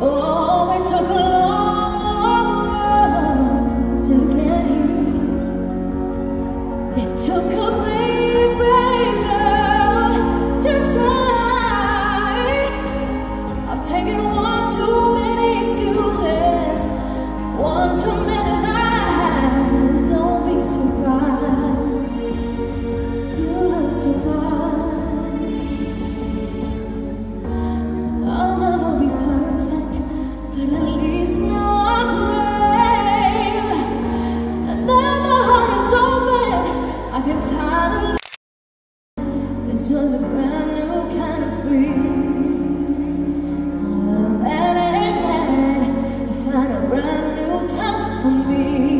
Oh, it took a 你。